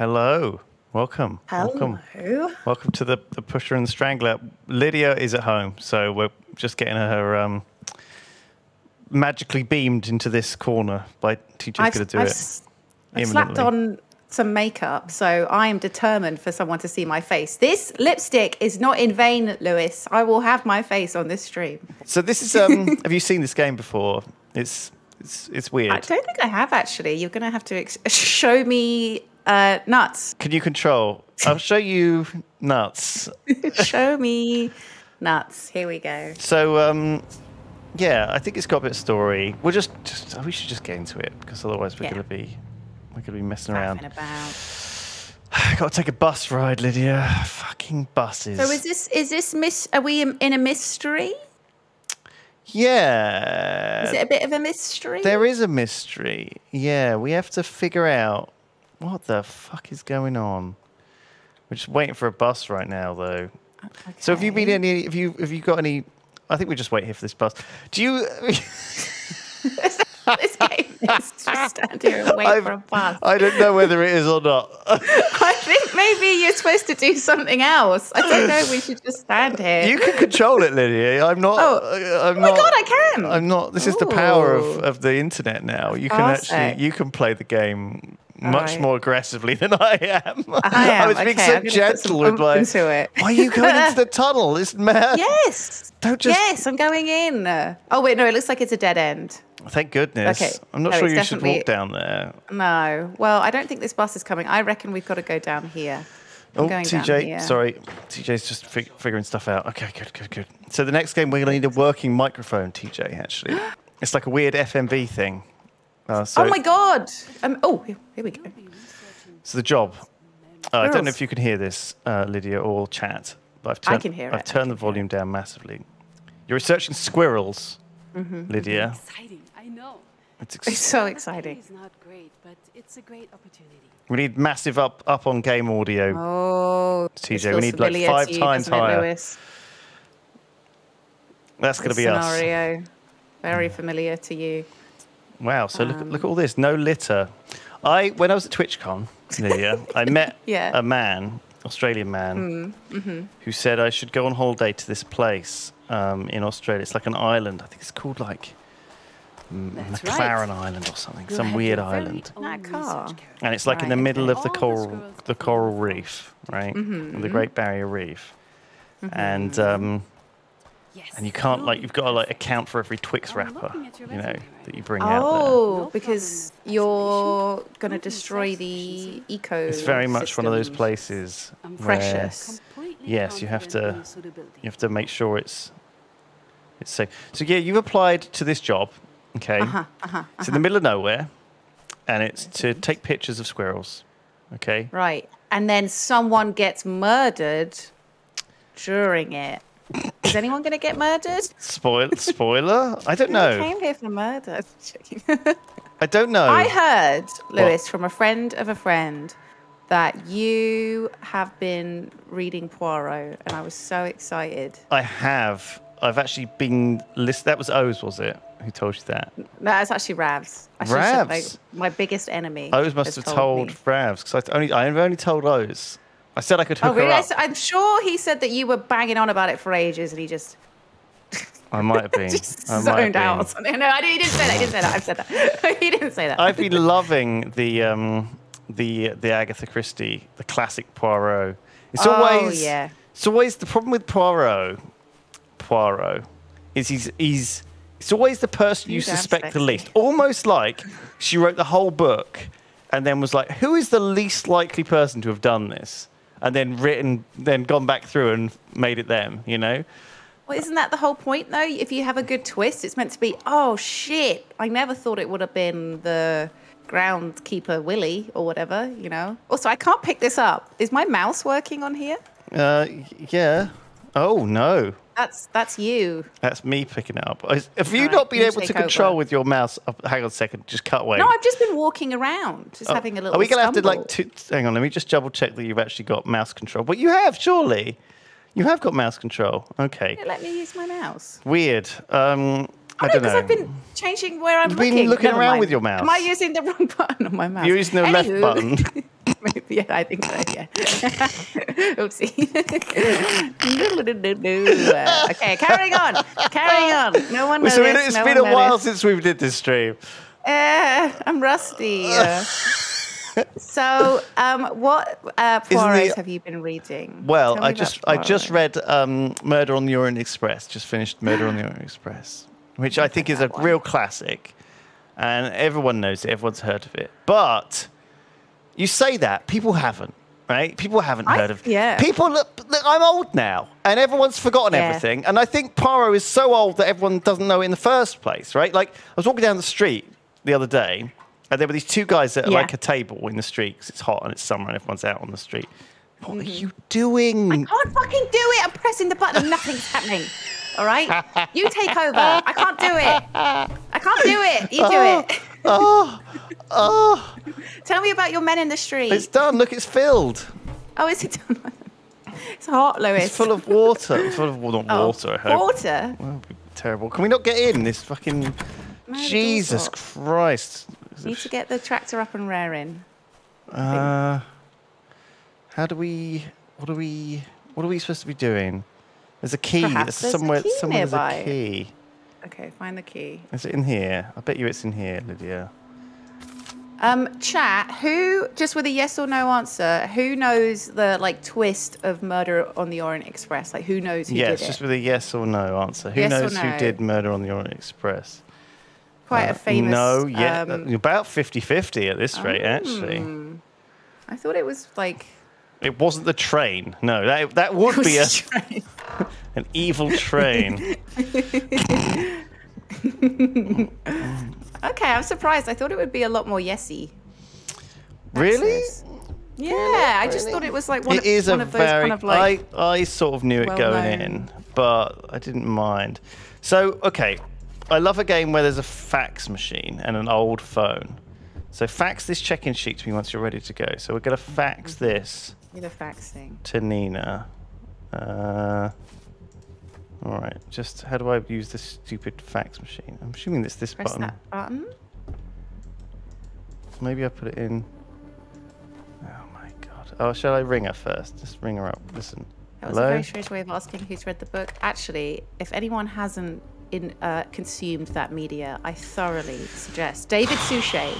Hello. Welcome. Welcome. Hello. Welcome to the, the Pusher and the Strangler. Lydia is at home, so we're just getting her um, magically beamed into this corner by teacher's going to do I've it. I've slapped on some makeup, so I am determined for someone to see my face. This lipstick is not in vain, Lewis. I will have my face on this stream. So this is. Um, have you seen this game before? It's it's it's weird. I don't think I have actually. You're going to have to ex- show me uh, nuts. Can you control? I'll show you nuts. show me nuts. Here we go. So um, yeah, I think it's got a bit of story. We'll just, just we should just get into it because otherwise we're Yeah. going to be we're to be messing around. about. Got to take a bus ride, Lydia. Fucking buses. So is this is this miss? Are we in in a mystery? yeah. Is it a bit of a mystery? There is a mystery. Yeah, we have to figure out what the fuck is going on. We're just waiting for a bus right now, though. So have you been Okay. any? Have you have you got any? I think we just wait here for this bus. Do you? this game is just stand here and wait I've- for a bus. I don't know whether it is or not. I think maybe you're supposed to do something else. I don't know. We should just stand here. you can control it, Lydia. I'm not. Oh. Uh, I'm oh my not, god, I can. I'm not. This is the power of, of the internet now. You can Perfect. actually you can play the game much Alright. more aggressively than I am. I am. I was being okay, so I'm gonna put some gentle with my. into it. Why are you going into the tunnel? It's mad. Yes. Don't just. Yes, I'm going in. Oh wait, no, it looks like it's a dead end. Thank goodness. Okay. I'm not No, sure you should walk down there. No. Well, I don't think this bus is coming. I reckon we've got to go down here. I'm Oh, TJ, sorry. TJ's just fig- figuring stuff out. Okay, good, good, good. So the next game, we're going to need a working microphone, TJ, actually. it's like a weird FMV thing. Uh, so, oh my god. Um, oh, here, here we go. So the job. Uh, I don't know if you can hear this, uh, Lydia, or chat, but I've I turned, can hear I've it, turned the volume down massively. You're researching squirrels, Mm-hmm. Lydia. Exciting, I know. It's ex- It's so exciting. is not great, but it's a great opportunity. we need massive up up on game audio. Oh, TJ, we need, like, familiar five you, times doesn't it, higher. Lewis? That's going to This be us. scenario. Very familiar to you. Wow. So look, Um, look at all this. No litter. I when I was at TwitchCon, Lydia, I met Yeah. a man, Australian man, Mm, mm-hmm. who said I should go on holiday to this place um, in Australia. It's like an island. I think it's called like M- That's McLaren right. Island or something, You'll some weird island. car. And it's like in the middle okay. of the All the coral, the coral reef, right? Mm-hmm. The Great Barrier Reef. And um, Yes. and you can't like you've got to like account for every Twix wrapper, looking at your you know, that you bring out Oh, because you're going to destroy the eco. It's very much one of those places I'm where Precious. Yes, you have to- you have to make sure it's it's safe. So yeah, you've applied to this job, okay? Uh-huh, uh-huh, It's in the middle of nowhere, and it's to take pictures of squirrels, okay? Right. And then someone gets murdered during it. Is anyone going to get murdered? Spoil spoiler? I don't I know. came here for murder. I don't know. I heard, Lewis, from a friend of a friend, that you have been reading Poirot, and I was so excited. I have. I've actually been list. That was O's, was it? Who told you that? No, that's actually Ravs. I should have said, like, my biggest enemy. O's must have told me. Ravs because I only I've only told O's. I said I could hook Oh, really? her up. I'm sure he said that you were banging on about it for ages, and he just, I might have been. just I might have zoned out or something. No, I didn't, he didn't say that. He didn't say that. I've said that. he didn't say that. I've been loving the um the the Agatha Christie, the classic Poirot. It's Oh, always yeah. It's always the problem with Poirot. Poirot is he's he's it's always the person you You suspect the least. Almost like she wrote the whole book and then was like, who is the least likely person to have done this? And then written, then gone back through and made it them. You know. Well, isn't that the whole point, though? If you have a good twist, it's meant to be, oh shit, I never thought it would have been the groundkeeper Willie or whatever, you know? Also, I can't pick this up. Is my mouse working on here? Uh, yeah. Oh no. That's that's you. That's me picking it up. Have you Alright, not been you able to control over. with your mouse? Oh, hang on a second. Just cut away. No, I've just been walking around, just Oh, having a little. Are we gonna have to like? Hang on, let me just double check that you've actually got mouse control. But you have, surely. You have got mouse control. Okay. Let me use my mouse. Weird. Um, I don't because know. I've been changing where I'm You've been looking. looking Never around mind. with your mouse. Am I using the wrong button on my mouse? You're using the left button. Maybe, yeah, I think so. Yeah. Oopsie. Okay, carrying on. Carrying on. No one knows. so it, has no been a while noticed. since we've did this stream. Uh, I'm rusty. uh. so, um, what uh, Isn't Poirot's the- have you been reading? Well, I just I just read um, Murder on the Orient Express. Just finished Murder on the Orient Express, which I think is a one. real classic, and everyone knows it. Everyone's heard of it. But you say that people haven't, right? People haven't I- heard of. yeah. People. Look, look, I'm old now, and everyone's forgotten Yeah. everything. And I think Poirot is so old that everyone doesn't know it in the first place, right? Like I was walking down the street the other day, and there were these two guys at Yeah. like a table in the street because it's hot and it's summer and everyone's out on the street. What are mm. you doing? I can't fucking do it. I'm pressing the button and nothing's happening. All right? You take over. I can't do it. I can't do it. You do it. oh, oh, Tell me about your men in the street. it's done. Look, it's filled. oh, is it done? It's hot, Lewis. It's full of water. full of well, not Oh, water. I hope. Water? Well, terrible. Can we not get in this fucking? Jesus. Christ. Need to get the tractor up and raring. Uh, how do we? What are we? What are we supposed to be doing? There's a key. Perhaps there's a somewhere. key somewhere there's a key. Okay, find the key. Is it in here? I bet you it's in here, Lydia. Um, chat, who, just with a yes or no answer, who knows the like twist of Murder on the Orient Express? Like, who knows who yes, did just with a yes or no answer. Who Yes knows who did Murder on the Orient Express? Quite Uh, a famous. No, yeah, um, about 50-50 at this rate, actually. I thought it was like. It wasn't the train. No, that that would be a, an evil train. Okay, I'm surprised. I thought it would be a lot more yesy. really? Yeah, I just thought it was like one, It is one a of those very. kind of like. I I sort of knew it going well-known- in, but I didn't mind. So okay, I love a game where there's a fax machine and an old phone. So fax this check-in sheet to me once you're ready to go. So we're gonna fax Mm-hmm. this With a faxing. to Nina. Uh, all right. Just how do I use this stupid fax machine? I'm assuming it's this Press button. that button. Maybe I put it in. Oh my god. Oh, shall I ring her first? Just ring her up. Listen. That was a very strange way of asking who's read the book. Actually, if anyone hasn't in, uh, consumed that media, I thoroughly suggest David Suchet.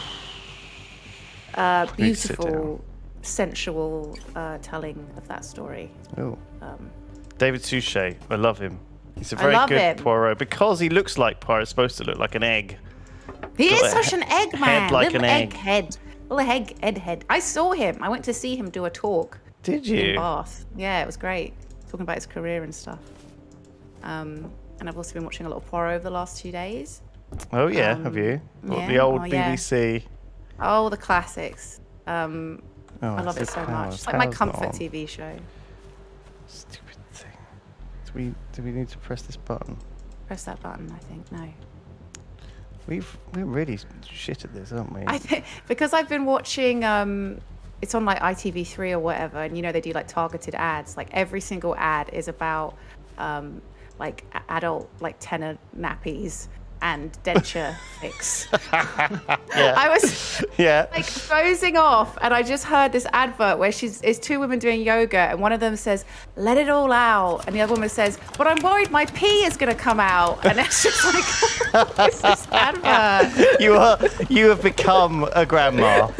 Uh, beautiful, sensual uh, telling of that story. Oh. Um, David Suchet. I love him. He's a very good him. Poirot because he looks like Poirot's supposed to look like an egg. he Got is a such an egg man, like little an egg. head, little egg, egg head. I saw him. I went to see him do a talk Did you? in you? Bath. Yeah, it was great. Talking about his career and stuff. Um, and I've also been watching a lot of Poirot over the last two days. Oh yeah, have you? What, the old oh, yeah. BBC. Oh, the classics. Um, Oh, I love it so much. It's like my comfort. TV show. Stupid thing. Do we do we need to press this button? Press that button, I think. No. We've we're really shit at this, aren't we? I think because I've been watching um it's on like ITV3 or whatever and you know they do like targeted ads. Like every single ad is about um like adult like Tena nappies and denture fix. yeah. I was yeah. like dozing off and I just heard this advert where she's it's two women doing yoga and one of them says, Let it all out and the other woman says, But I'm worried my pee is gonna come out and it's just like this advert? you are you have become a grandma.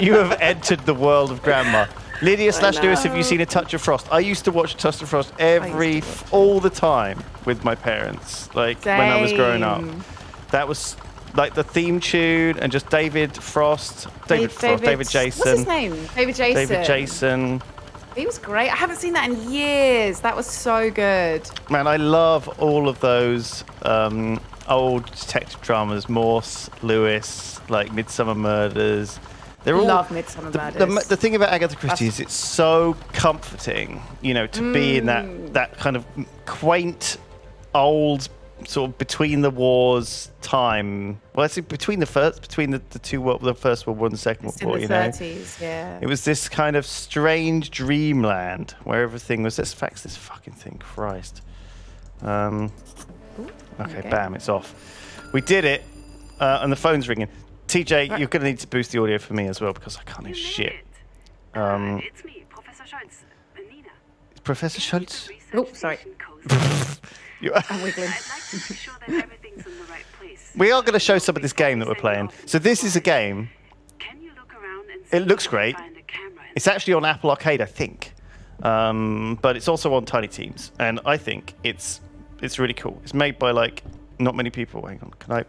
you have entered the world of grandma. Lydia slash Lewis, have you seen a touch of frost? I used to watch Touch of Frost every all the time with my parents, like when I was growing up. That was like the theme tune and just David Frost, David Frost, David Jason, What's his name? David Jason. David Jason. He was great. I haven't seen that in years. That was so good. Man, I love all of those um, old detective dramas. Morse, Lewis, like Midsomer Murders. They're all Love Midsomer the, Murders. The, the thing about Agatha Christie is it's so comforting, you know, to be in Mm. that that kind of quaint, old sort of between the wars time. Well, I think between the first, between the, the two world, the first World War and the Second World War, you know. 30s, yeah. It was this kind of strange dreamland where everything was. Let's fax this fucking thing, Christ. Um, Ooh, there Okay, bam, it's off. We did it, uh, and the phone's ringing. TJ, Right. you're going to need to boost the audio for me as well because I can't hear shit. it. Um, uh, it's me, Professor Schultz. Nina. Professor Schultz? Oh, sorry. station cozy. I'm wiggling. I'd like to make sure that everything's in the right place. we are going to show some of this game that we're playing. So this is a game. Can you look around and It looks if you can great. find a camera in It's actually on Apple Arcade, I think, um, but it's also on Tiny Teams, and I think it's it's really cool. It's made by like not many people. Hang on, can I?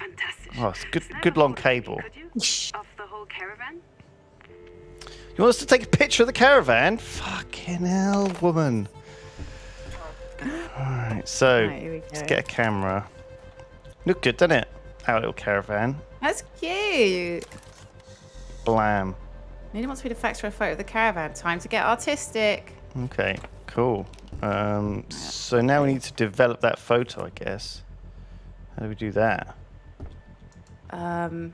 Fantastic. Oh, it's good- good long photo of me, cable. Could you? Of the whole caravan? You want us to take a picture of the caravan? Fucking hell, woman. Alright, so Right, here let's get a camera. Look good, doesn't it? Our little caravan. That's cute. Blam. Nina wants me to fax her a photo of the caravan. Time to get artistic. Okay, cool. Um, so now we need to develop that photo, I guess. How do we do that? Um,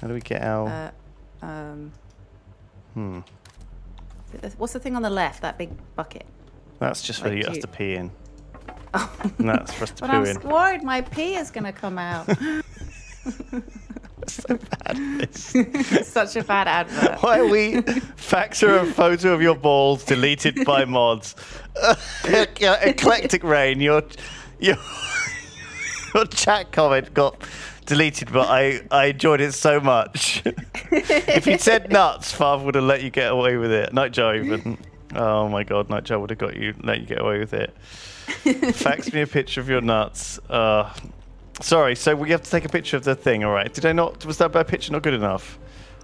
How do we get our... uh, um, hmm. what's the thing on the left? That big bucket. That's just for like you us you- to pee in. Oh. That's for us to But poo I'm in. worried my pee is going to come out. so bad. Such a bad advert. Why are we factor a photo of your balls deleted by mods? Eclectic Rain, your your your chat comment got deleted, but I I enjoyed it so much. if you'd said nuts, Father would have let you get away with it. Nightjar even. Oh my God, Nightjar would have got you let you get away with it. Fax me a picture of your nuts. Uh, sorry, so we have to take a picture of the thing. All right. Did I not? Was that bad picture not good enough?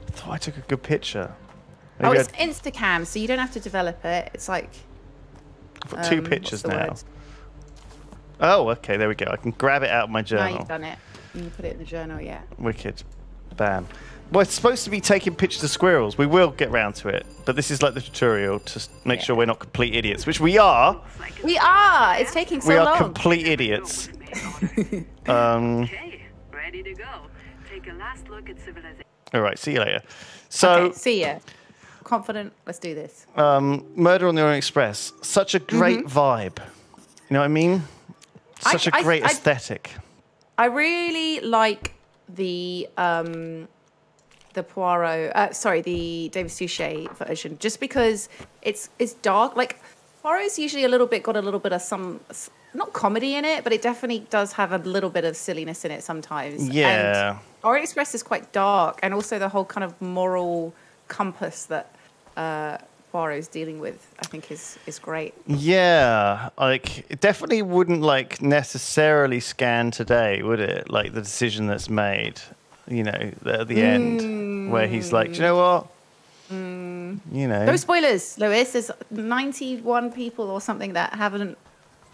I thought I took a good picture. Oh, it's I- Instacam, so you don't have to develop it. It's like I've got two um, what's pictures now. word? Oh, okay, there we go. I can grab it out of my journal. Now you've done it. You put it in the journal, yeah. Wicked. Bam. Well, it's supposed to be taking pictures of squirrels. We will get round to it, but this is like the tutorial to s- make sure we're not complete idiots, which we are. We are. It's taking so long. we are long. complete idiots. Um, Okay, ready to go. Take a last look at civilization. all right, see you later. So, okay, see ya. Confident. Let's do this. um, Murder on the Orient Express, such a great vibe. You know what I mean? Such a I- great I- aesthetic. I really like the um the Poirot, uh, sorry, the David Suchet version, just because it's it's dark. Like Poirot's usually a little bit got a little bit of some not comedy in it, but it definitely does have a little bit of silliness in it sometimes. Yeah. And Orient Express is quite dark, and also the whole kind of moral compass that uh, Poirot's dealing with, I think, is is great. Yeah, like it definitely wouldn't like necessarily scan today, would it? Like the decision that's made, you know, at the end where he's like, Do you know what? Mm. You know, No spoilers, Lewis. There's 91 people or something that haven't,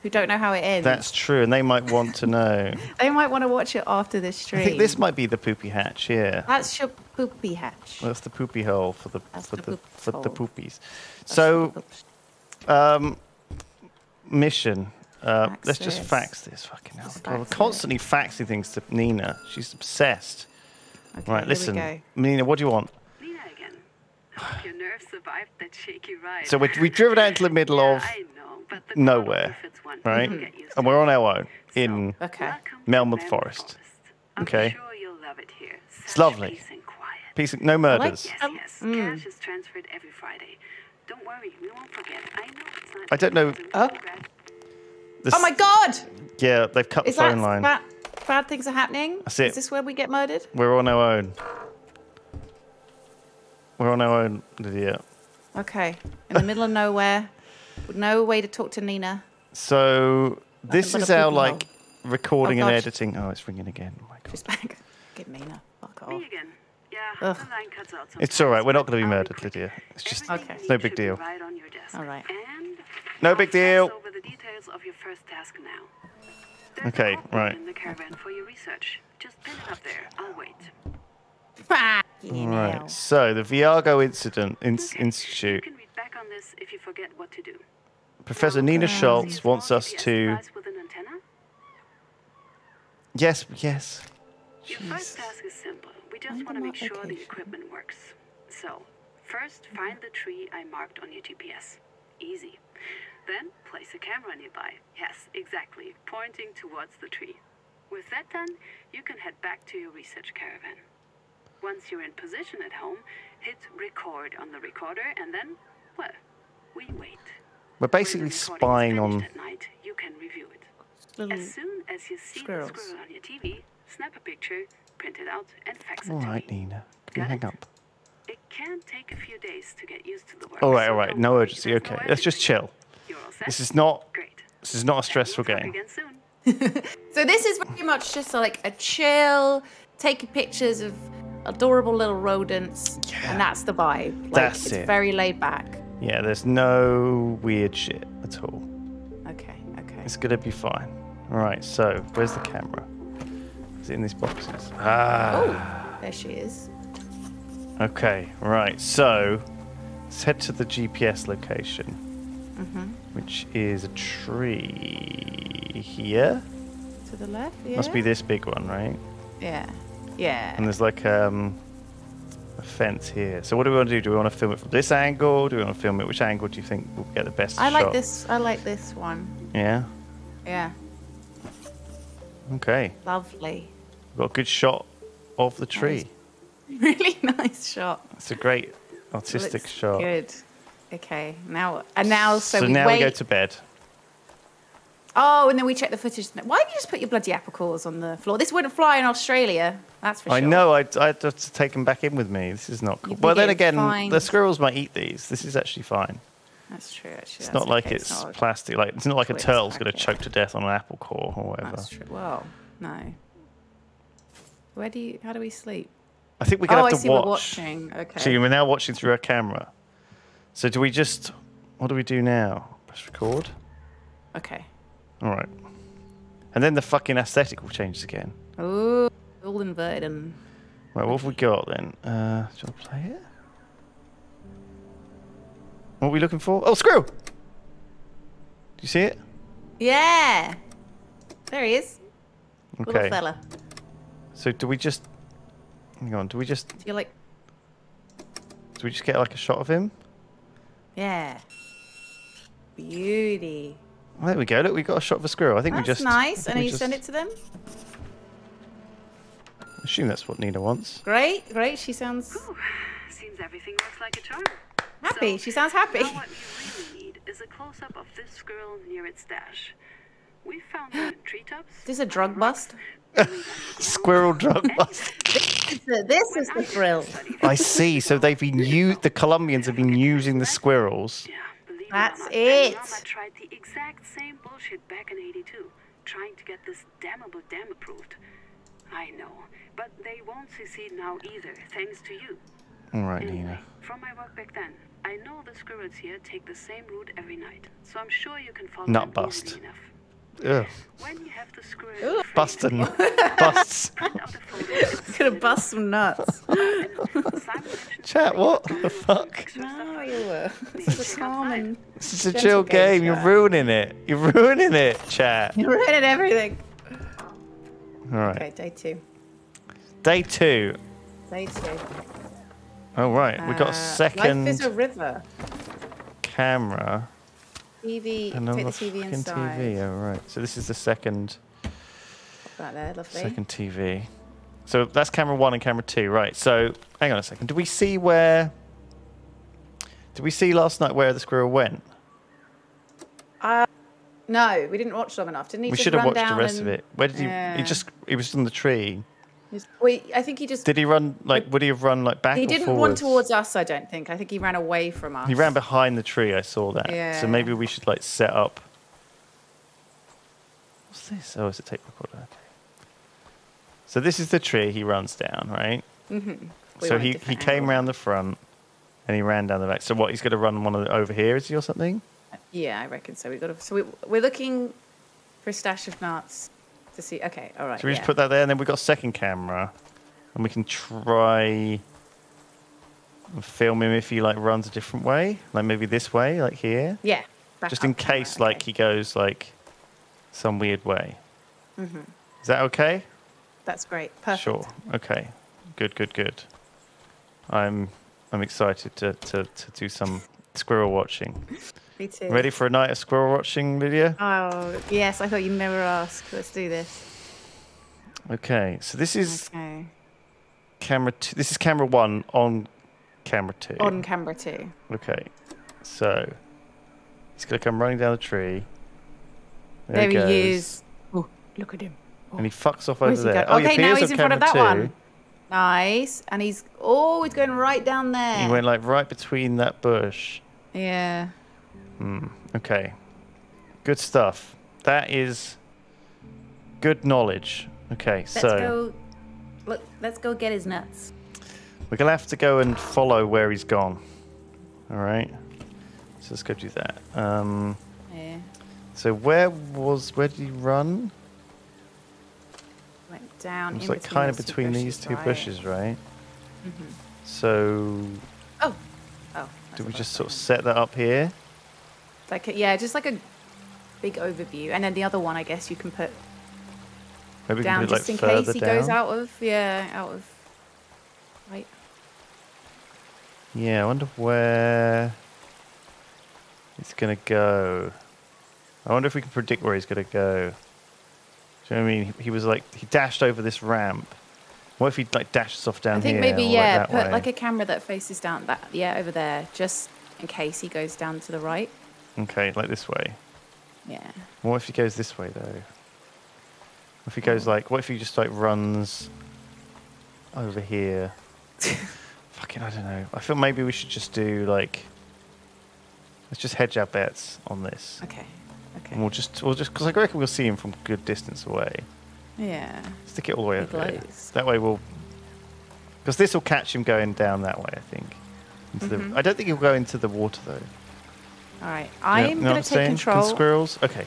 who don't know how it ends. that's true, and they might want to know. They might want to watch it after this stream. I think this might be the poopy hatch. Yeah, That's your poopy hatch. that's the poopy hole for the That's for the the poop for the poopies. That's So, the- um, mission. Uh, Fax let's just fax this. Fucking hell! Just God, we're fax it. constantly faxing things to Nina. She's obsessed. okay, Right, listen, Nina, what do you want? Nina again. Hope your nerves survived that shaky ride. So we we driven out into the middle Yeah, of I know, but nowhere, chronology fits one. right? You'll get used And we're on our own in Okay. welcome to Melmoth Forest. Okay. sure you'll love it here. It's lovely. Peace and quiet. peace. No murders. Yes, Um, yes. mm. Cash is transferred every Friday. Don't worry, we won't forget. I know it's not. I don't know- Oh. This- Oh my god! Yeah, they've cut Is the that phone line. bad, bad things are happening? That's it. Is this where we get murdered? We're on our own. We're on our own, Lydia. Okay. In the middle of nowhere. With No way to talk to Nina. So this is our poopy like recording Oh, and editing. Oh, it's ringing again. Oh my god. Just back. Get Nina. Fuck Me off. again. Yeah, the line cuts out It's all right. We're not going to be murdered, but Lydia. It's just Okay. no big deal. Right on your desk. All right. And No big deal. Over the details of your first task now. Okay, right. In the caravan for your research. Just pin it up there. I'll wait. Fucking hell. Right. So the Viago Incident in- Okay, You Institute. can read back on this if you forget what to do. Professor Nina see a Schultz wants us to. device with an antenna? Yes, yes. Your first task is simple. We just want to make sure the equipment works. So, first find the tree I marked on your GPS. Easy. Then place a camera nearby. Yes, exactly, pointing towards the tree. With that done, you can head back to your research caravan. Once you're in position at home, hit record on the recorder and then, well, we wait. We're basically spying on. At night, you can review it. Little As soon as you see squirrels. the squirrel on your TV, snap a picture, print it out, and fax it All to right, me. Nina. Can you hang it? up? It can take a few days to get used to the work. All right, all right, No urgency. Okay, no let's just chill. You're all set? This is not. Great. This is not a stressful we'll talk game. soon. So this is very much just like a chill, taking pictures of adorable little rodents, Yeah. and that's the vibe. Like That's it's it. very laid back. Yeah, there's no weird shit at all. Okay, okay. It's gonna be fine. All right. So where's the camera? Is it in these boxes? Ah. Oh, there she is. Okay. Right. So let's head to the GPS location, Mm-hmm. which is a tree here. To the left. Yeah. Must be this big one, right? Yeah. Yeah. And there's like um, a fence here. So what do we want to do? Do we want to film it from this angle? Do we want to film it? Which angle do you think will get the best I like shot? this. I like this one. Yeah. Yeah. Okay. Lovely. We've got a good shot of the tree. Really nice shot. It's a great artistic Looks shot. Good. Okay. Now and now so, so we now wait. we go to bed. Oh, and then we check the footage. Why don't you just put your bloody apple cores on the floor? This wouldn't fly in Australia. That's for I sure. know. I I had to take them back in with me. This is not cool. Well, then again, the squirrels might eat these. This is actually fine. That's true. Actually, It's not like okay. it's not- plastic. Like it's not like a turtle's going to choke to death on an apple core or whatever. That's true. Well, no. Where do you? How do we sleep? I think we're going oh, to I have to see. watch. We're watching. Okay. So we're now watching through our camera. So do we just? What do we do now? Press record. Okay. All right. And then the fucking aesthetic will change again. Ooh, and. Right, what have we got then? Uh, do you want to play it? What are we looking for? Oh, screw! Do you see it? Yeah. There he is. Okay. Little fella. So do we just? Hang on. Do we just? You're like, Do we just get like a shot of him? yeah. Beauty. Oh, there we go. Look, we got a shot of a squirrel. I think That's we just. nice. And you send it to them. Assume that's what Nina wants. Great, great. She sounds Whew, Seems everything works like a charm. happy. So, she sounds happy. Now what we really need is a close-up of this squirrel near its stash. We found them in treetops. This is a drug bust. Squirrel drug bust. This is the thrill. I see. So they've been u- The Colombians have been using the squirrels. Yeah, That's it. or it. Mama tried the exact same bullshit back in '82, trying to get this dammable dam approved. I know, but they won't succeed now either, thanks to you. All right, Anyway, Nina. from my work back then, I know the squirrels here take the same route every night, so I'm sure you can follow Nut them bust. easily enough. Ugh. When you have the squirrel Ugh. framed, Busting. Busts. print out a photo and Gonna bust some nuts. Chat, what the fuck? No, like you were. This is a calm and This is a chill game, game. You're ruining it. You're ruining it, chat. You're ruining everything. All right. Okay, day two. Day two. Day two. Oh, right. we got Uh, a second Life is a river. camera. TV. And take the another TV inside. TV. Oh, right. So this is the second that there, lovely. second TV. So that's camera one and camera two, right? So hang on a second. Do we see where? Did we see last night where the squirrel went? No, we didn't watch long enough. Didn't he? we should have watched the rest of it. Where did he? Yeah. He just he was on the tree. Just- Wait, I think he just. Did he run like? Would he have run like back? he didn't run towards us, I don't think. I think he ran away from us. He ran behind the tree. I saw that. Yeah. So maybe we should like set up. What's this? Oh, it's a tape recorder. Okay. So this is the tree he runs down, right? Mm-hmm. We so he, he came angle. round the front and he ran down the back. So what? He's going to run one of the, over here, is he, or something? Yeah, I reckon so. We got to. So we, we're looking for a stash of nuts to see. Okay, all right. So we yeah. just put that there, and then we've got a second camera, and we can try and film him if he like runs a different way, like maybe this way, like here, Yeah. just in up camera, case like okay. he goes like some weird way. Mm-hmm. Is that okay? That's great. Perfect. Sure. Okay. Good. Good. Good. I'm I'm excited to to, to do some squirrel watching. Me too. Ready for a night of squirrel watching, Lydia? Oh, yes. I thought you'd never ask. Let's do this. Okay, so this is Okay. camera two. This is camera one on camera two. On camera two. Okay, so he's gonna come running down the tree. There, he he is. Oh, look at him. And he fucks off over there. going? Oh, okay, now he's in front of that two. one. Nice. And he's oh, he's going right down there. He went like right between that bush. yeah. Okay. Good stuff. That is good knowledge. Okay, Let's so go. Look, let's go get his nuts. we're gonna have to go and follow where he's gone. All right. So let's go do that. Um, Yeah. so where was where did he run? Went down. It's in like kind of between these two right? bushes, right? Mm-hmm. So Oh. Oh. do we just sort of set that up here? Like a, yeah, just like a big overview, and then the other one, I guess you can put Maybe down put just like in case he down. goes out of yeah out of right. Yeah, I wonder where he's gonna go. I wonder if we can predict where he's gonna go. Do you know what I mean? He, he was like he dashed over this ramp. What if he like dashes off down here? I think here? maybe like, yeah, that put way? like a camera that faces down that yeah over there, just in case he goes down to the right. Okay, like this way. Yeah. What if he goes this way though? What if he goes like? What if he just like runs over here? Fucking, I don't know. I feel maybe we should just do like. Let's just hedge our bets on this. Okay. Okay. And we'll just, we'll just, because I reckon we'll see him from good distance away. Yeah. Stick it all the way He over there. That way we'll, because this will catch him going down that way. I think. Into Mhm. the, I don't think he'll go into the water though. All right. I'm you gonna take control. squirrels. Okay.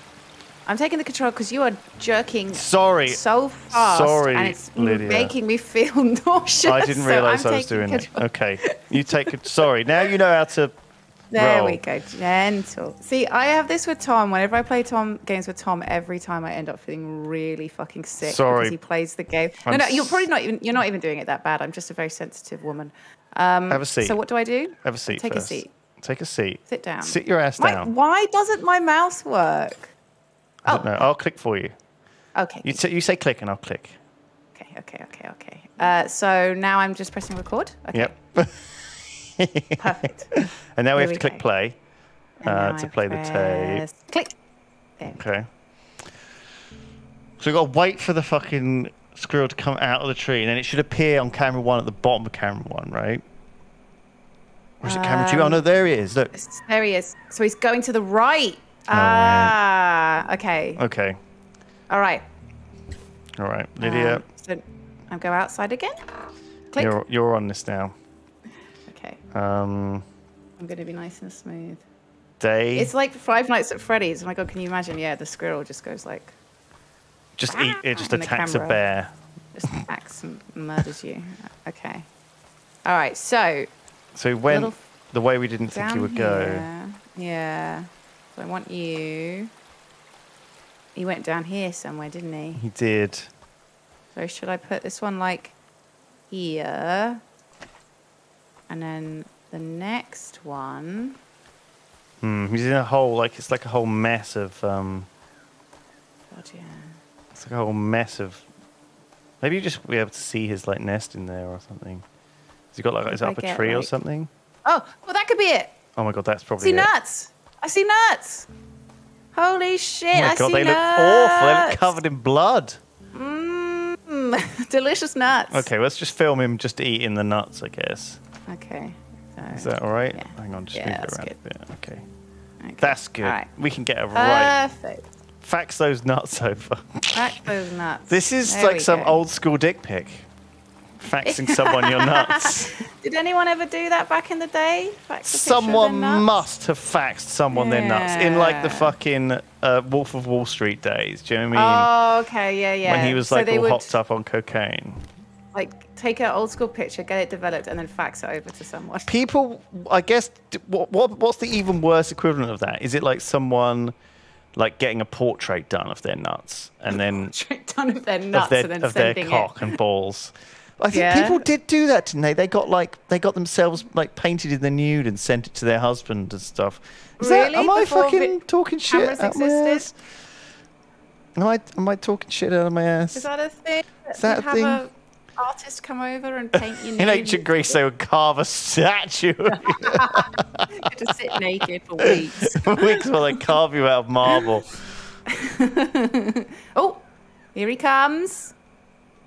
I'm taking the control because you are jerking Sorry. so fast, Sorry, and it's Lydia. making me feel nauseous. I didn't realise I'm I was doing it. Okay. You take it. Sorry. Now you know how to. There roll. we go, gentle. See, I have this with Tom. Whenever I play Tom games with Tom, every time I end up feeling really fucking sick Sorry. because he plays the game. I'm no, no, you're probably not even. You're not even doing it that bad. I'm just a very sensitive woman. Um, Have a seat. So what do I do? Have a seat Take first. a seat. Take a seat. Sit down. Sit your ass My- down. why doesn't my mouse work? I don't know. I'll click for you. Okay. You, you say click and I'll click. Okay, okay, okay, okay. Uh, so now I'm just pressing record. Okay, Yep. perfect. and now we Here have we to click go. play uh, to I play the tape. Click. There. Okay. So we've got to wait for the fucking squirrel to come out of the tree, and then it should appear on camera one at the bottom of camera one, right? Or is it camera two? Oh Um, no, there he is. Look. There he is. So he's going to the right. Oh. Ah, okay. Okay. All right. All right, Lydia, Um, so I'll go outside again. Click. you're you're on this now. Okay. Um, I'm going to be nice and smooth. day. It's like Five Nights at Freddy's. Oh my god, can you imagine? Yeah, the squirrel just goes like, just eat. It just attacks a bear. just attacks and murders you. Okay. All right. So So when Little the way we didn't think he would go. here. Yeah. So I want you. He went down here somewhere, didn't he? He did. So should I put this one like here? And then the next one. Hmm. He's in a whole like it's like a whole mess of um. God, yeah. It's like a whole mess of. Maybe you just be able to see his like nest in there or something. Has he got like is it up a tree or something? Oh, well, that could be it. Oh my god, that's I probably see it. nuts. I see nuts. Holy shit! Oh my I god, see they look nuts. awful. They look covered in blood. Mmm, delicious nuts. Okay, let's just film him just eating the nuts, I guess. Okay. So, Is that all right? Yeah. Hang on, just Yeah, move it that's around good. a bit. Okay. okay. That's good. Right. We can get it right. Perfect. Fax those nuts over. Crack those nuts. This is There like some go. old school dick pic. Faxing someone your nuts. Did anyone ever do that back in the day? Fax a picture of Someone must have faxed someone their nuts in like the fucking uh, Wolf of Wall Street days. Do you know what I mean? Oh, okay, yeah, yeah. when he was like they all would, hopped up on cocaine. Like take an old school picture, get it developed, and then fax it over to someone. People, I guess, what, what what's the even worse equivalent of that? Is it like someone like getting a portrait done of their nuts and then Straight done of their nuts of their and then of their cock and balls? I think Yeah. people did do that, didn't they? They got like they got themselves like painted in the nude and sent it to their husband and stuff. Is that, Really? am I fucking talking shit out my ass? Am I am I talking shit out of my ass? Is that a thing? Is that You'd a have thing? a artist come over and paint you In ancient Greece, they would carve a statue. You had to sit naked for weeks. Weeks while they carve you out of marble. Oh, here he comes.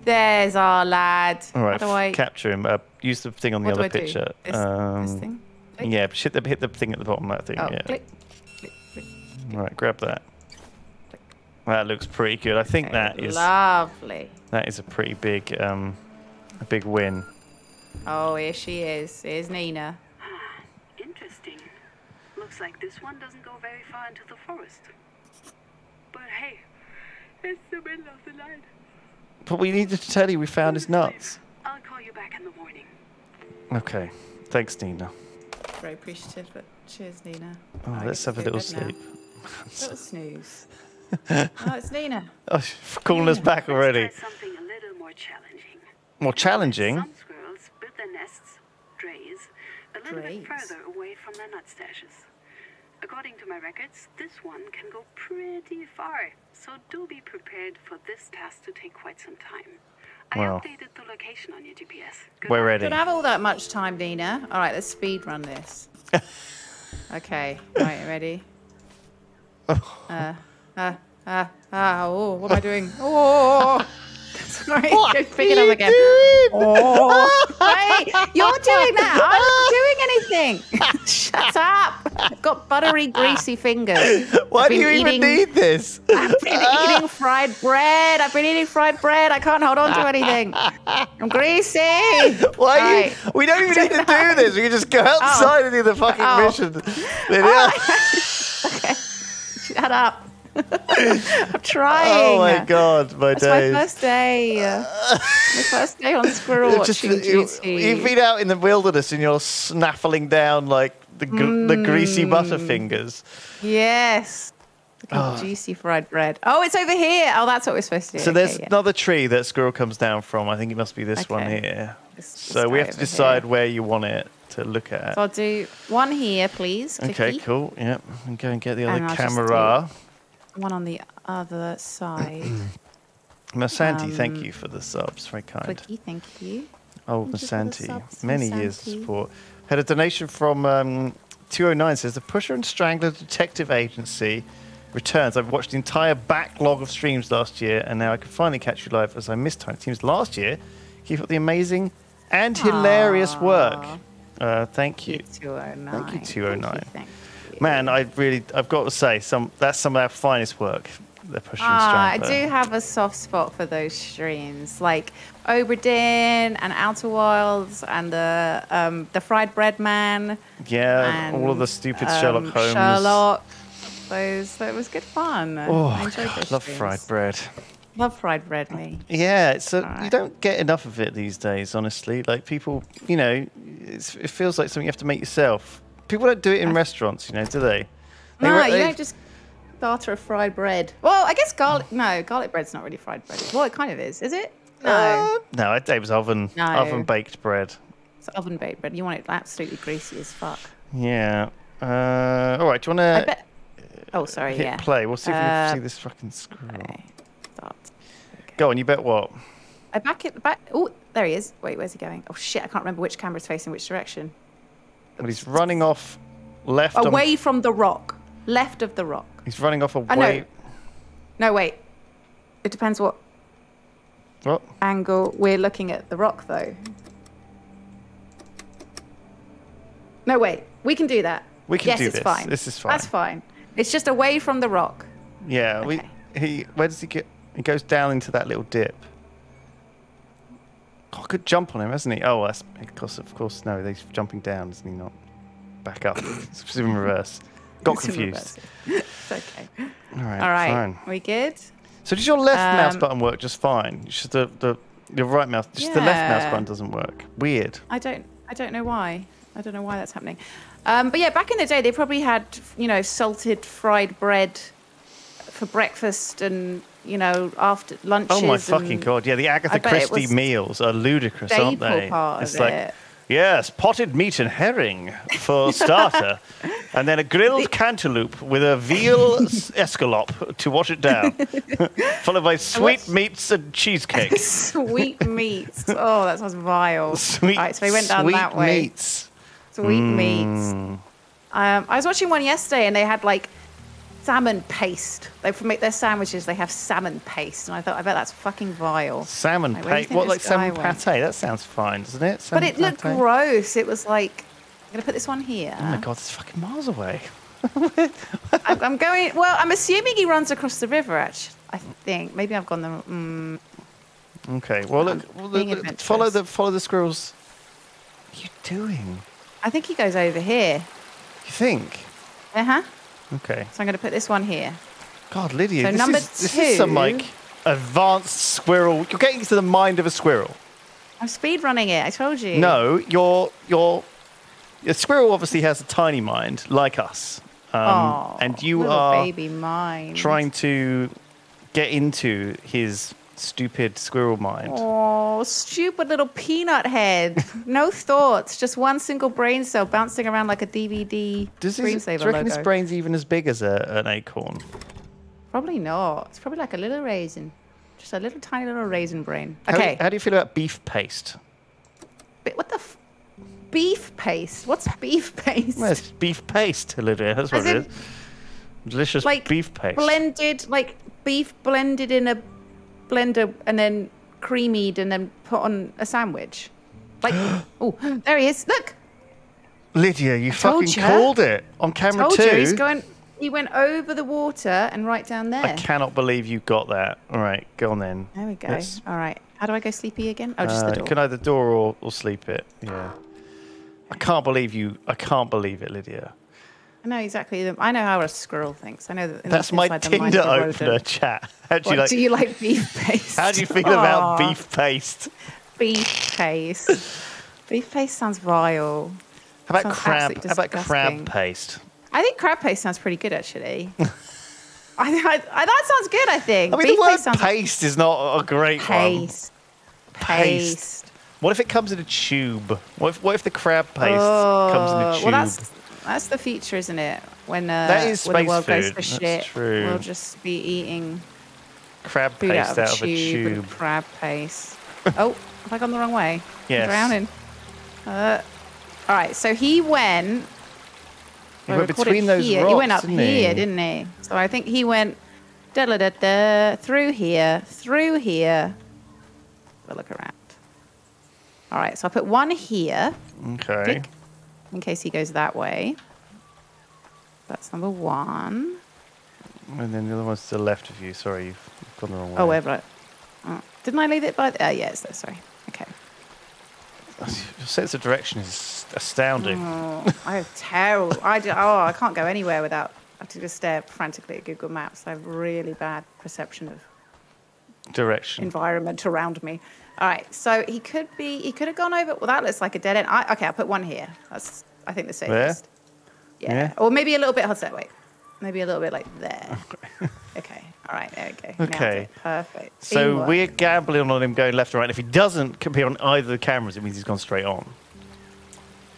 There's our lad. All right, How do I? capture him. Uh, use the thing on the what do other I picture. This, um, this thing? Click? Yeah, hit the hit the thing at the bottom of that thing. Oh, yeah. click. click, click. All right, grab that. That looks pretty good. I think Okay, that is lovely. that is a pretty big um a big win. Oh, here she is. Here's Nina. Interesting. Looks like this one doesn't go very far into the forest. But hey, it's the middle of the night. But we needed to tell you we found his Go to sleep. nuts. I'll call you back in the morning. Okay. Thanks, Nina. Very appreciative, but cheers, Nina. Oh, I let's have a little sleep. now. Little snooze. oh, it's Nina. Oh, she's calling us back already. Something a little more challenging. More challenging. Some squirrels build their nests, drays, a little bit further away from their nut stashes. According to my records, this one can go pretty far, so do be prepared for this task to take quite some time. I Well. updated the location on your GPS. Good We're luck. ready. Don't have all that much time, Nina. All right, let's speed run this. okay, right, ready? Uh, uh, uh, uh, oh, what am I doing? Oh, sorry, pick it up again. Oh, wait, you're doing that. I'm not doing anything. Shut up. I've got buttery, greasy fingers. Why do you been even eating- need this? I've been eating fried bread. I've been eating fried bread. I can't hold on to anything. I'm greasy. Why are you? Right. We don't even need to do this. We can just go oh. outside and do the fucking Oh. mission. Oh, then, yeah. okay. Shut up. I'm trying. Oh my god, my It's my first day. my first day on Squirrel Just- watching you, duty. you've been out in the wilderness and you're snaffling down like the gr- the greasy Mm. butterfingers. Yes. At juicy fried bread. Oh, it's over here. Oh, that's what we're supposed to do. So Okay, there's yeah. another tree that squirrel comes down from. I think it must be this one Okay. here. This- this So we have to decide here. where you want it to look at. So I'll do one here, please. Okay, cool. Yep. And go and get the And other just camera. One on the other side. Masanti, thank Um, you for the subs. Very kind. Clicky, thank you. Oh, Thank you for the Masanti. Many years of support. Had a donation from um, 209 says the Pusher and Strangler Detective Agency returns. I've watched the entire backlog of streams last year, and now I can finally catch you live as I missed Tiny Teams last year. Keep up the amazing and hilarious work. Uh, thank you. 209. Thank you, 209. Thank you, thank you. Man, I really, I've got to say, some that's some of our finest work. The Ah, I and do have a soft spot for those streams, like Obra Dinn and Outer Wilds and the um, the Fried Bread Man. Yeah, all of the stupid um, Sherlock Holmes. Sherlock. Those that was good fun. Oh, I enjoyed God, love streams. fried bread. Love fried bread, me. Yeah, it's a, you don't get enough of it these days, honestly. Like people, you know, it's, it feels like something you have to make yourself. People don't do it in restaurants, you know, do they? They No, you don't just starter of fried bread. Well, I guess garlic. No, garlic bread's not really fried bread. Well, it kind of is. Is it? No, Uh, no, it it was oven, No. oven baked bread. it's oven baked bread. You want it absolutely greasy as fuck. Yeah. Uh, all right, do you want to bet. Oh, sorry. hit yeah. play? We'll see if we can Uh, see this fucking squirrel. Okay. Start. Go on, you bet what? I back it back. Oh, there he is. Wait, where's he going? Oh shit! I can't remember which camera's facing which direction. But he's running off left. on- Away from the rock, left of the rock. He's running off away. I know. No, wait. It depends what What? angle we're looking at the rock, though. No, wait. We can do that. We can yes, do it's this. fine. This is fine. That's fine. It's just away from the rock. Yeah, we. He. Where does he get? He goes down into that little dip. Oh, I could jump on him, hasn't he? Oh, that's because of course no, he's jumping down, isn't he? Not back up. it's in reverse. Got confused. It's okay. All right, All right. fine. We good? So does your left mouse Um, button work just fine? It's Just the the your right mouse, just the left mouse button doesn't work. Weird. I don't I don't know why. I don't know why that's happening. Um, but yeah, back in the day, they probably had you know salted fried bread for breakfast and you know, after lunches. Oh my fucking god! Yeah, the Agatha I bet it Christie meals are ludicrous, aren't they? it's like, it. Yes, potted meat and herring for starter, and then a grilled cantaloupe with a veal escalope to wash it down, followed by sweet meats and cheesecake. Sweet meats. Oh, that sounds vile. Sweet, right, so we went down sweet that way. meats. Sweet Mm. meats. Um, I was watching one yesterday, and they had like salmon paste. They make their sandwiches. They have salmon paste, and I thought, I bet that's fucking vile. Salmon Like, where do you pate. think What, like salmon went? pate? That sounds fine, doesn't it? But Salmon it looked gross. It was like, I'm gonna put this one here. Oh my god, it's fucking miles away. I'm, going. Well, I'm assuming he runs across the river. Actually, I think maybe I've gone the. Mm, Okay. Well, look. Well, look, follow the follow the squirrels. What are you doing? I think he goes over here. You think? Uh huh. Okay. So I'm gonna put this one here. God, Lydia, So this, number is, this is some like advanced squirrel. You're getting into the mind of a squirrel. I'm speed running it. I told you. No, you're you're. A squirrel obviously has a tiny mind, like us, um, Aw, and you are baby mine. trying to get into his stupid squirrel mind. Oh, stupid little peanut head. no thoughts, just one single brain cell bouncing around like a DVD Does his, do you reckon his brain's even as big as a, an acorn? Probably not. It's probably like a little raisin. Just a little tiny little raisin brain. Okay. how do you feel about beef paste? But what the f- beef paste? What's beef paste? Well, it's beef paste, Lydia. That's what As it in, is. Delicious like beef paste. blended, like beef blended in a blender and then creamied and then put on a sandwich. Like, oh, there he is. Look, Lydia, you told fucking ya. called it on camera told too. you he's going. He went over the water and right down there. I cannot believe you got that. All right, go on then. There we go. Let's- All right. How do I go sleepy again? Oh, just Uh, the door. Can either door or, or sleep it. Yeah. I can't believe you. I can't believe it, Lydia. I know exactly. The, I know how a squirrel thinks. I know that. That's my Tinder opener chat. How do What, you like? do you like beef paste? how do you feel about beef paste? Beef paste. beef paste sounds vile. How about crab? How about crab paste? I think crab paste sounds pretty good, actually. I, I, I, that sounds good. I think. I mean, beef the word paste sounds paste is not a great one. paste. Paste. Paste. What if it comes in a tube? What if, what if the crab paste comes in a Oh, tube? Well, that's the feature, isn't it? When uh, That is when the world goes to shit, true. we'll just be eating crab food paste out of a tube, tube. crab paste. oh, have I gone the wrong way? Yes. I'm drowning. Uh, all right, so he went. He went between those here. rocks, he went up didn't here, he? didn't he? So I think he went da da da da through here, through here. A look around. All right, so I put one here Okay. Click. In case he goes that way. That's number one. And then the other one's to the left of you. Sorry, you've gone the wrong way. Oh, wherever. Oh, didn't I leave it by? Uh, yeah, it's there. Sorry. Okay. Your sense of direction is astounding. Oh, I have terrible. I do, oh, I can't go anywhere without. I have to just stare frantically at Google Maps. I have really bad perception of Direction. environment around me. All right, so he could be. He could have gone over. Well, that looks like a dead end. I, okay, I'll put one here. That's. I think the safest. Yeah. Yeah. Or maybe a little bit. That? Wait. Maybe a little bit like there. okay. All right. There we go. Okay. Perfect. So Teamwork. we're gambling on him going left or right. And If he doesn't appear on either of the cameras, it means he's gone straight on.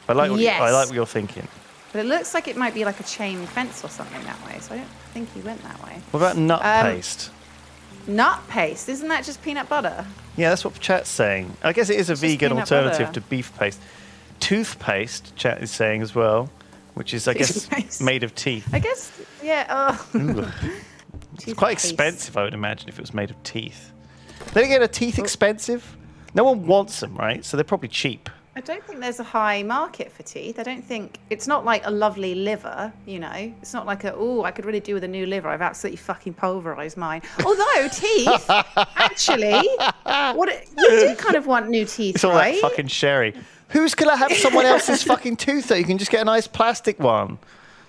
I like what, you, I like what you're thinking. But it looks like it might be like a chain fence or something that way. So I don't think he went that way. What about nut Um, paste? Nut paste. Isn't that just peanut butter? Yeah, that's what chat's saying. I guess it is a It's vegan alternative butter. to beef paste. Toothpaste, chat is saying as well, which is, I guess, Toothpaste. made of teeth. I guess. Yeah. Oh. It's quite expensive, I would imagine, if it was made of teeth. Then again, are teeth expensive? No one wants them, right? So they're probably cheap. I don't think there's a high market for teeth. I don't think it's not like a lovely liver, you know. It's not like a oh, I could really do with a new liver. I've absolutely fucking pulverized mine. Although teeth, actually, what you do kind of want new teeth, It's all right? fucking sherry. Who's gonna have someone else's fucking tooth that you can just get a nice plastic one?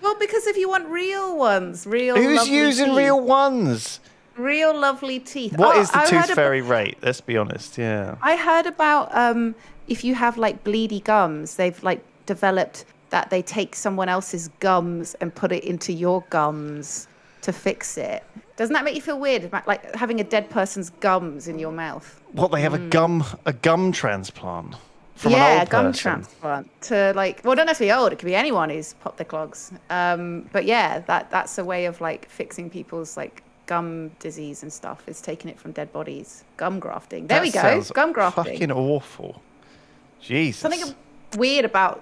well, because if you want real ones, real Who's using teeth, real ones? real lovely teeth. What Oh, is the I tooth about- fairy rate? Let's be honest. Yeah. I heard about um, if you have like bleedy gums, they've like developed that they take someone else's gums and put it into your gums. to fix it. Doesn't that make you feel weird? Like having a dead person's gums in your mouth. What they have a gum a gum transplant from yeah, gum person. transplant to like. Well, it don't have to be old. It could be anyone who's popped their clogs. Um, but yeah, that that's a way of like fixing people's like gum disease and stuff. Is taking it from dead bodies. Gum grafting. There That we go. Gum grafting. Fucking awful. Jesus. Something weird about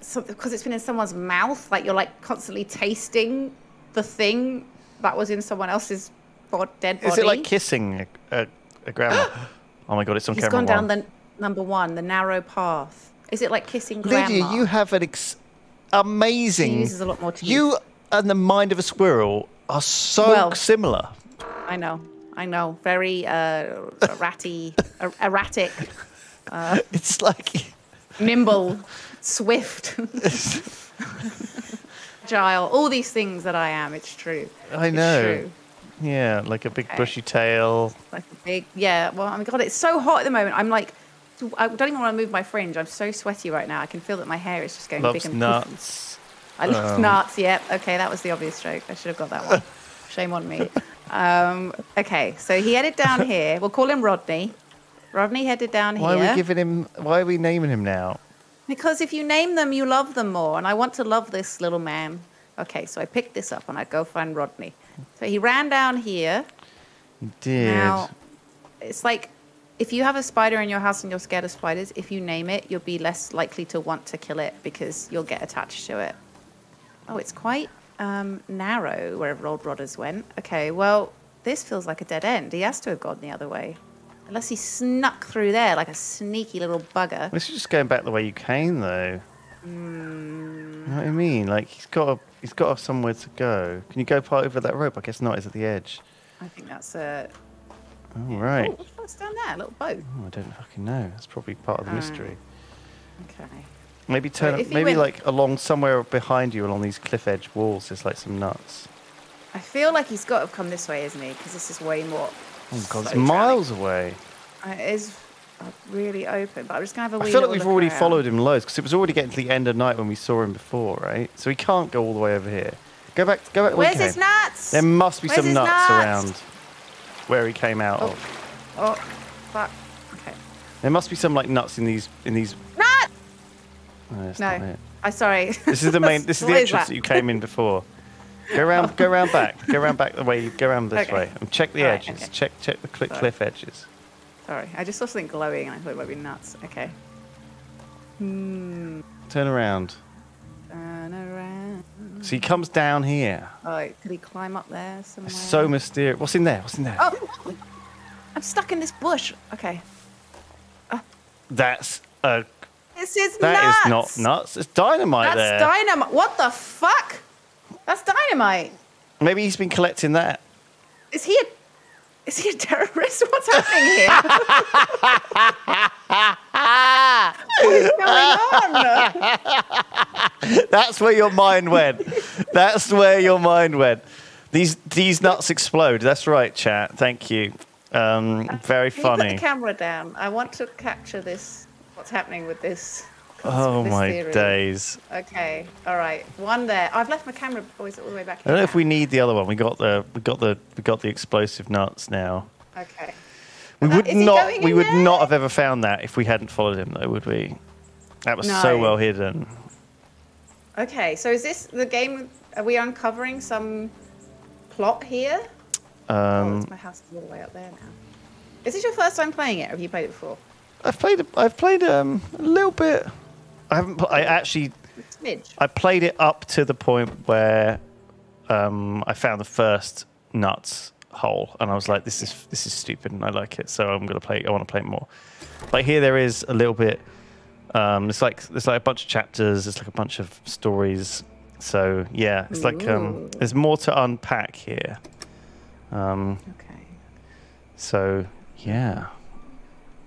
something because it's been in someone's mouth. Like you're like constantly tasting the thing that was in someone else's bod- dead body. Is it like kissing a, a, a grandma? oh my god, it's on He's camera. gone down one. the number one, the narrow path. Is it like kissing grandma? Lydia, you have an ex- amazing. She uses a lot more teeth. You and the mind of a squirrel are so Well- similar. I know, I know. Very uh, ratty, er- erratic, It's like nimble, swift, agile. All these things that I am. It's true. I It's know. true. yeah, like a big Okay. bushy tail. Like a big, yeah. Well, oh my god, it's so hot at the moment. I'm like, I don't even want to move my fringe. I'm so sweaty right now. I can feel that my hair is just going Loves big and nuts. I love Um, nuts. Yep. Okay, that was the obvious joke. I should have got that one. Shame on me. Um, okay, so he headed down here. We'll call him Rodney. Rodney headed down Why here. are we giving him? Why are we naming him now? Because if you name them, you love them more. And I want to love this little man. Okay, so I picked this up and I go find Rodney. So he ran down here. He Did Now, it's like if you have a spider in your house and you're scared of spiders, if you name it, you'll be less likely to want to kill it because you'll get attached to it. Oh, it's quite um, narrow wherever old Rodders went. Okay, well, this feels like a dead end. He has to have gone the other way. Unless he snuck through there like a sneaky little bugger. This is just going back the way you came, though. Hmm. You know what I mean? Like he's got a, he's got somewhere to go. Can you go part over that rope? I guess not. It's at the edge. I think that's a. All right. Oh, what the fuck's down there? A little boat. Oh, I don't fucking know. That's probably part of the Ah. mystery. Okay. Maybe turn, maybe went- like along somewhere behind you, along these cliff edge walls. There's like some nuts. I feel like he's got to have come this way, isn't he? Because this is way more. Oh god, it's miles away. Uh, It is uh, really open, but I'm just gonna have a I feel like we've already around. followed him loads because it was already getting to the end of night when we saw him before, right? So he can't go all the way over here. Go back, go back. where he Where's his nuts? There must be Where's some nuts, nuts? around where he came out Oh. of. Oh, fuck. Okay. There must be some like nuts in these in these. Nut! No, No. I'm sorry. This is the main. This is the entrance that? you came in before. Go round, go around back. Go around back the way. You, go around this Okay. way and check the All right, edges. okay. Check check the cli- Sorry. cliff edges. Sorry, I just saw something glowing and I thought it might be nuts. Okay. Hmm. Turn around. Turn around. So he comes down here. Oh, could he climb up there somewhere? It's so mysterious. What's in there? What's in there? Oh! I'm stuck in this bush. Okay. Uh. That's a. This is That is nuts. not nuts. It's dynamite That's there. dynamite. What the fuck? That's dynamite. Maybe he's been collecting that. Is he a is he a terrorist? What's happening here? what is going on? That's where your mind went. That's where your mind went. These these nuts explode. That's right, chat. Thank you. Um, very Can you put the camera down? I want to capture this. What's happening with this? Oh this my theory. days. Okay. All right. One there. I've left my camera boys all the way back. I don't know if we need the other one. We got the we got the we got the explosive nuts now. Okay. We That- would not we would there? not have ever found that if we hadn't followed him though, would we? That was so well hidden. Okay. So is this the game? Are we uncovering some plot here? Oh, Um, it's my house is all the way up there now. Is this your first time playing it? Or have you played it before? I've played I've played um, a little bit. I haven't. I actually Smidge. I played it up to the point where um, I found the first nuts hole, and I was like, "This is this is stupid," and I like it, so I'm gonna play. I want to play it more. Like here, there is a little bit. Um, it's like there's like a bunch of chapters. It's like a bunch of stories. So yeah, it's like um, there's more to unpack here. Um, Okay. so yeah,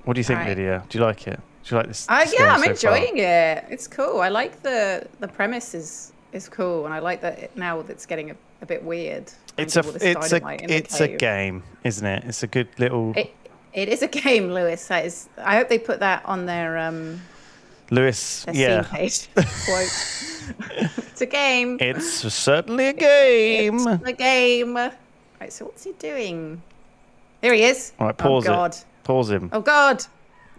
what do you think, Alright. Lydia? Do you like it? Do you like this? Uh, yeah, I'm so far? enjoying it. It's cool. I like the the premise is is cool, and I like that it, now it's getting a, a bit weird. It's a Finding all this it's a dynamite in the it's a game, isn't it? It's a good little. It, it is a game, Lewis. That is. I hope they put that on their um Lewis, yeah. Steam page quote. It's a game. It's certainly a game. It's a game. Right, so what's he doing? There he is. All right, pause oh, God. it. Pause him. Oh, God.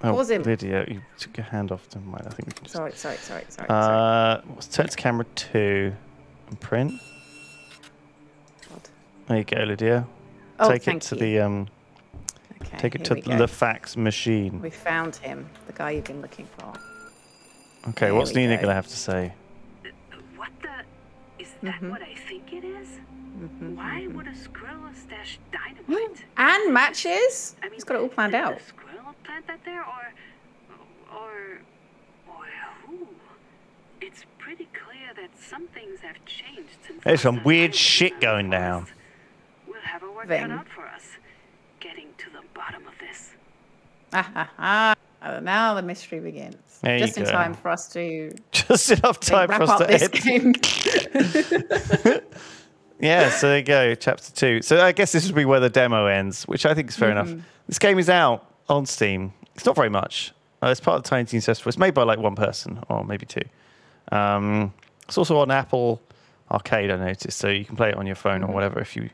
Oh, pause him. Lydia, you took your hand off. Never mind. I think we can just. Sorry, sorry, sorry, sorry. sorry. Uh, let's turn to camera two and print. God. There you go, Lydia. Oh, take it to you. the um. Okay, Take it to the fax machine. We found him, the guy you've been looking for. Okay, there what's Nina go. gonna have to say? What the? Is that Mm-hmm. what I think it is? Why would a squirrel stash dynamite? And matches. I mean, He's got it all planned did out. The squirrel plant that there, or, or, or who? It's pretty clear that some things have changed since. There's some weird shit going down. We'll have our work Thing. cut out for us. Getting to the bottom of this. Ah, ha, ha. Now the mystery begins. There you Just in go. time for us to Just enough time wrap for us up to this end. game. Yeah, so there you go, chapter two. So I guess this would be where the demo ends, which I think is fair Mm-hmm. enough. This game is out on Steam. It's not very much. Uh, it's part of the Tiny Teams Festival. It's made by like one person or maybe two. Um, it's also on Apple Arcade, I noticed, so you can play it on your phone Mm-hmm. or whatever if you if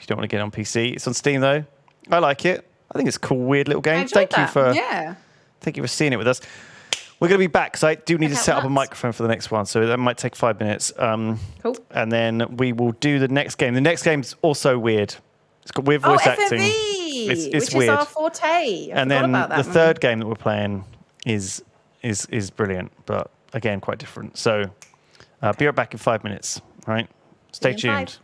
you don't want to get it on PC. It's on Steam though. I like it. I think it's a cool, weird little game. Thank you that. for yeah. Thank you for seeing it with us. We're going to be back because I do need to Check set up a microphone for the next one, so that might take five minutes. Um, Cool. and then we will do the next game. The next game's also weird. It's got weird Oh, voice FMV, acting. It's, it's which weird. is our forte. I and then about that the third game that we're playing is is is brilliant, but again quite different. So uh, be right back in five minutes. Right? stay in five. tuned.